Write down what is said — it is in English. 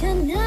tonight.